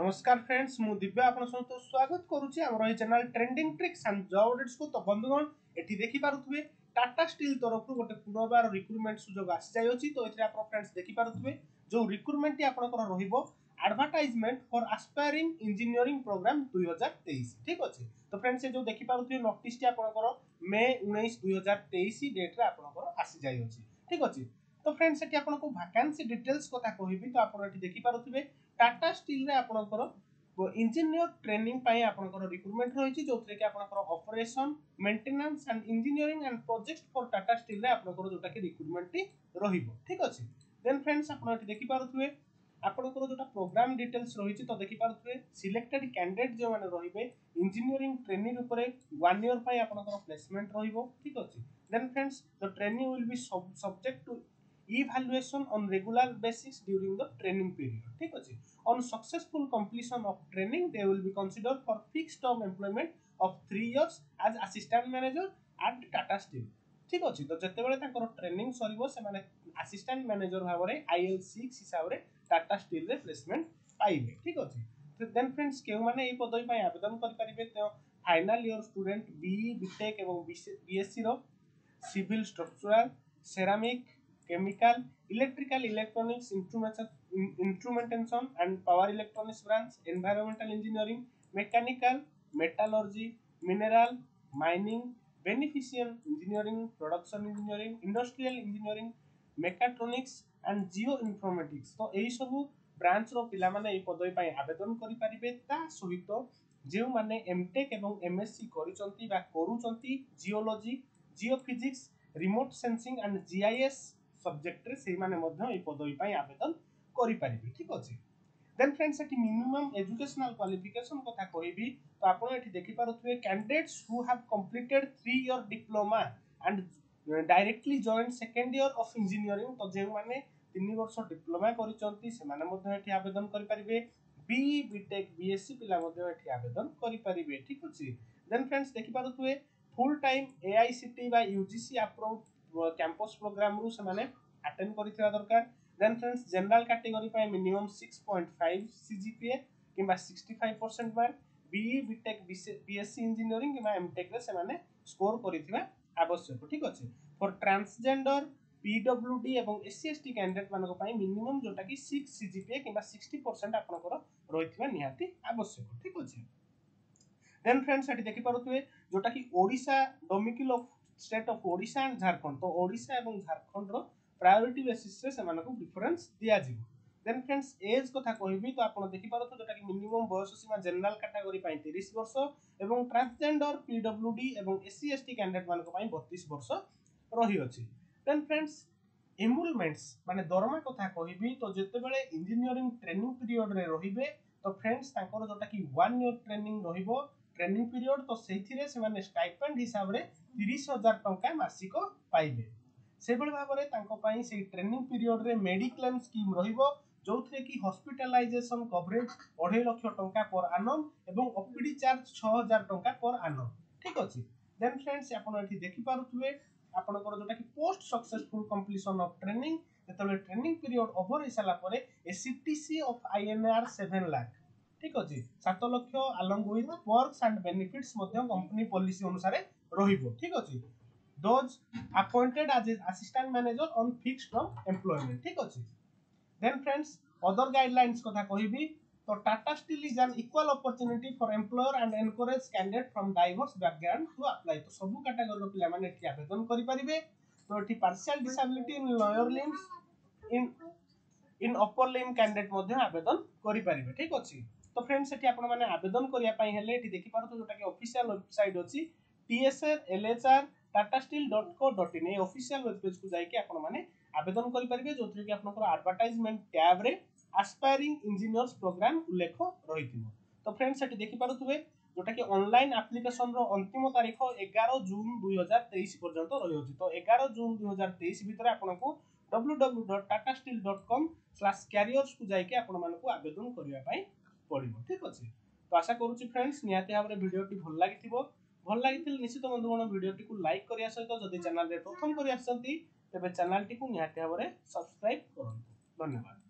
নমস্কার ফ্রেন্ডস মু দিব্য আপনার সমস্ত স্বাগত করুছি আমার এই channel trending tricks and job updates কু তো বন্ধুগণ এটি দেখি পারুথিবে টাটা স্টিল তরফরু গোটে পুনর্বার রিক্রুটমেন্ট সুযোগ আসি যাইছি তো এতে আপনার ফ্রেন্ডস দেখি পারুথিবে যে রিক্রুটমেন্টটি আপনার রহব advertisement for aspiring engineering program দুই হাজার তেইশ ঠিক আছে তো ফ্রেন্ডস এই যে দেখি পারুথিবে নোটিসটি আপনার মে উনিশ দুই হাজার তেইশ ডেট্রে আপনার আসি যাইছি ঠিক আছে তো ଫ୍ରେଣ୍ଡ ସେଠି ଆପଣଙ୍କୁ ଭାକାନ୍ସି ଡିଟେଲ୍ସ କଥା କହିବି ତ ଆପଣ ଏଠି ଦେଖିପାରୁଥିବେ ଟାଟା ଷ୍ଟିଲ୍ରେ ଆପଣଙ୍କର ଇଞ୍ଜିନିୟର ଟ୍ରେନିଂ ପାଇଁ ଆପଣଙ୍କର ରିକ୍ରୁଟମେଣ୍ଟ ରହିଛି ଯେଉଁଥିରେ କି ଆପଣଙ୍କର operation maintenance and engineering and project for Tata ଷ୍ଟିଲ୍ରେ ଆପଣଙ୍କର ଯେଉଁଟାକି ରିକ୍ରୁଟମେଣ୍ଟଟି ରହିବ ଠିକ୍ ଅଛି ଦେନ୍ ଫ୍ରେଣ୍ଡସ୍ ଆପଣ ଏଠି ଦେଖିପାରୁଥିବେ ଆପଣଙ୍କର ଯେଉଁଟା ପ୍ରୋଗ୍ରାମ୍ ଡିଟେଲ୍ସ ରହିଛି ତ ଦେଖିପାରୁଥିବେ ସିଲେକ୍ଟେଡ୍ କ୍ୟାଣ୍ଡିଡେଟ୍ ଯେଉଁମାନେ ରହିବେ ଇଞ୍ଜିନିୟରିଂ ଟ୍ରେନିଂ ଉପରେ ୱାନ୍ ଇୟର୍ ପାଇଁ ଆପଣଙ୍କର ପ୍ଲେସମେଣ୍ଟ ରହିବ ଠିକ୍ ଅଛି then friends the training will be subject to evaluation on regular basis during the training period ঠিক ଅଛି on successful completion of training they will be considered for fixed term employment of 3 years as assistant manager at tata steel ঠিক ଅଛି ତ ଯେତେବେଳେ ତାଙ୍କର training ସରିବ ସେମାନେ assistant manager ଭାବରେ ଆଇଏଲ୍ ସିକ୍ସ ହିସାବରେ ଟାଟା ଷ୍ଟିଲରେ ପ୍ଲେସମେଣ୍ଟ ପାଇବେ ଠିକ୍ ଅଛି ଦେନ୍ ଫ୍ରେଣ୍ଡସ୍ କେଉଁମାନେ ଏହି ପଦବୀ ପାଇଁ ଆବେଦନ କରିପାରିବେ ତ final year student BE BTech ଏବଂ ବିଏସ୍ସିର civil structural ceramic chemical, electrical, electronics, instrumentation and power electronics branch, environmental engineering, mechanical, metallurgy, mineral, mining, beneficial engineering, production engineering, industrial engineering, mechatronics and geoinformatics. So, তো এই সবু ব্রাঞ্চর পিলামানে এই পদবী পাই আবেদন করিপারিবে তা সহিত ଯେଉଁମାନେ ଏମ୍ଟେକ୍ ଏବଂ ଏମ୍ଏସ୍ସି କରିଛନ୍ତି ବା କରୁଛନ୍ତି geology geophysics remote sensing and GIS ସବଜେକ୍ଟରେ ସେଇମାନେ ମଧ୍ୟ ଏହି ପଦବୀ ପାଇଁ ଆବେଦନ କରିପାରିବେ ଠିକ୍ ଅଛି ଦେନ୍ ଫ୍ରେଣ୍ଡ ସେଠି ମିନିମମ୍ ଏଜୁକେସନାଲ୍ କ୍ୱାଲିଫିକେସନ୍ କଥା କହିବି ତ ଆପଣ ଏଠି ଦେଖିପାରୁଥିବେ candidates who have completed three year diploma and directly joined second year of engineering ତ ଯେଉଁମାନେ ତିନି ବର୍ଷ ଡିପ୍ଲୋମା କରିଛନ୍ତି ସେମାନେ ମଧ୍ୟ ଏଠି ଆବେଦନ କରିପାରିବେ ବିଇ ବିଟେକ୍ ବିଏସ୍ସି ପିଲା ମଧ୍ୟ ଏଠି ଆବେଦନ କରିପାରିବେ ଠିକ୍ ଅଛି ଦେନ୍ ଫ୍ରେଣ୍ଡସ୍ ଦେଖିପାରୁଥିବେ ଫୁଲ୍ ଟାଇମ୍ ଏଆଇସିଟି ବା ୟୁଜିସି ଆପ୍ରୁଭ୍ କ୍ୟାମ୍ପସ୍ ପ୍ରୋଗ୍ରାମରୁ ସେମାନେ ଆଟେଣ୍ଡ କରିଥିବା ଦରକାର ଦେନ୍ ଫ୍ରେଣ୍ଡସ୍ ଜେନେରାଲ କାଟେଗୋରୀ ପାଇଁ minimum six point five C G P A କିମ୍ବା sixty five percent mark BE BTech BSc engineering କିମ୍ବା ଏମ୍ଟେକ୍ରେ ସେମାନେ ସ୍କୋର କରିଥିବା ଆବଶ୍ୟକ ଠିକ୍ ଅଛି ଫର୍ ଟ୍ରାନ୍ସଜେଣ୍ଡର ପିଡବ୍ଲ୍ୟୁ ଡି ଏବଂ ଏସ୍ ସି ଟି ଏସ୍ଟି ମାନଙ୍କ ପାଇଁ ମିନିମମ୍ ଯେଉଁଟାକି six C G P A କିମ୍ବା ସିକ୍ସଟି ପରସେଣ୍ଟ ଆପଣଙ୍କର ରହିଥିବା ନିହାତି ଆବଶ୍ୟକ ଠିକ୍ ଅଛି ଦେନ୍ ଫ୍ରେଣ୍ଡସ୍ ସେଠି ଦେଖିପାରୁଥିବେ ଯେଉଁଟାକି Odisha domicile of state of Odisha and Jharkhand ତ ଓଡ଼ିଶା ଏବଂ ଝାଡ଼ଖଣ୍ଡର ପ୍ରାୟୋରିଟି ବେସିସ୍ରେ ସେମାନଙ୍କୁ ପ୍ରିଫରେନ୍ସ ଦିଆଯିବ ଦେନ୍ ଫ୍ରେଣ୍ଡସ୍ ଏଜ୍ କଥା କହିବି ତ ଆପଣ ଦେଖିପାରୁଥିବେ ଯେଉଁଟାକି ମିନିମମ୍ ବୟସ ସୀମା ଜେନେରାଲ କାଟାଗୋରୀ ପାଇଁ ତିରିଶ ବର୍ଷ ଏବଂ ଟ୍ରାନ୍ସଜେଣ୍ଡର ପିଡବ୍ଲ୍ୟୁଡି ଏବଂ ଏସ୍ସି ଏସ୍ଟି କ୍ୟାଣ୍ଡିଡେଟ୍ମାନଙ୍କ ପାଇଁ ବତିଶ ବର୍ଷ ରହିଅଛି ଦେନ୍ ଫ୍ରେଣ୍ଡସ୍ ଏମ୍ବୁଲମେଣ୍ଟସ୍ ମାନେ ଦରମା କଥା କହିବି ତ ଯେତେବେଳେ ଇଞ୍ଜିନିୟରିଂ ଟ୍ରେନିଂ ପିରିୟଡ଼ରେ ରହିବେ ତ ଫ୍ରେଣ୍ଡସ୍ ତାଙ୍କର ଯେଉଁଟାକି ୱାନ୍ ଇୟର୍ ଟ୍ରେନିଂ ରହିବ ট্রেনিং পিরিয়ড তো সেইথিরে সেমানে স্টাইপেন্ড হিসাবে তিরিশ হাজার টঙ্কা মাসিক পাইবে সেভাবে ভাবে তাঁপাই সেই ট্রেনিং পিরিয়ডে মেডিক্লেম স্কিম রহব ଯେଉଁଥିରେ କି ହସ୍ପିଟାଲାଇଜେସନ କଭରେଜ ଅଢ଼େଇ ଲକ୍ଷ ଟଙ୍କା ପର ଆନମ୍ ଏବଂ ଓପିଡି ଚାର୍ଜ ଛଅ ହଜାର ଟଙ୍କା ପର ଆନମ୍ ଠିକ ଅଛି ଦେନ୍ ଫ୍ରେଣ୍ଡସ୍ ଆପଣ ଏଠି ଦେଖିପାରୁଥିବେ ଆପଣଙ୍କର ଯେଉଁଟାକି post successful completion of training ଯେତେବେଳେ ଟ୍ରେନିଂ ପିରିୟଡ଼ ଓଭର ହେଇସାରିଲା ପରେ a CTC of INR seven lakh ঠিক আছে সাত lakh along with perks and benefits মধ্যে কোম্পানি পলিসি অনুসারে রহব ঠিক আছে those appointed as assistant manager on fixed from employment ঠিক আছে দেন ফ্রেন্ডস অদর গাইডলাইন্স কথা কহিবি তো Tata steel is an equal opportunity for employer and encourage candidate from diverse background to apply তো সবু ক্যাটাগোরির পিলামানে এটি আবেদন করিপারিবে তো এটি partial disability in lower limbs in in upper limb candidate মধ্যে আবেদন করিপারিবে ঠিক আছে তো ফ্রেন্ড সেটি আপনার মানে আবেদন করা হলে এটি দেখিপার যেটা কি অফিসিয়াল ওয়েবসাইট অছি টিএসএর LHR Tata steel dot co dot in এই অফিসিয়াল ওয়েবপেজ কু যাই আপনার মানে আবেদন করে পারবে যে কি আপনার আডভার্টাইজমেন্ট ট্যাব্রে আসপায়ারিং ইঞ্জিনিয়র্স প্রোগ্রাম উল্লেখ রয়েছে তো ফ্রেন্ড সেটি দেখিপারে যেটা কি অনলাইন আপ্লিকেশন অন্তিম তারিখ এগার জুন দুই হাজার তেইশ পর্যন্ত রয়েছে তো এগার জুন দুই হাজার তেইশ ভিতরে আপনার W W dot Tata steel dot com slash ক্যারিয়র্সু যাই আপনার আবেদন করা ପଡ଼ିବ ଠିକ୍ ଅଛି ତ ଆଶା କରୁଛି ଫ୍ରେଣ୍ଡସ୍ ନିହାତି ଭାବରେ ଭିଡ଼ିଓଟି ଭଲ ଲାଗିଥିବ ଭଲ ଲାଗିଥିଲେ ନିଶ୍ଚିତ ବନ୍ଧୁଗଣ ଭିଡ଼ିଓଟିକୁ ଲାଇକ୍ କରିବା ସହିତ ଯଦି ଚ୍ୟାନେଲରେ ପ୍ରଥମ କରି ଆସିଛନ୍ତି ତେବେ ଚ୍ୟାନେଲଟିକୁ ନିହାତି ଭାବରେ ସବସ୍କ୍ରାଇବ୍ କରନ୍ତୁ ଧନ୍ୟବାଦ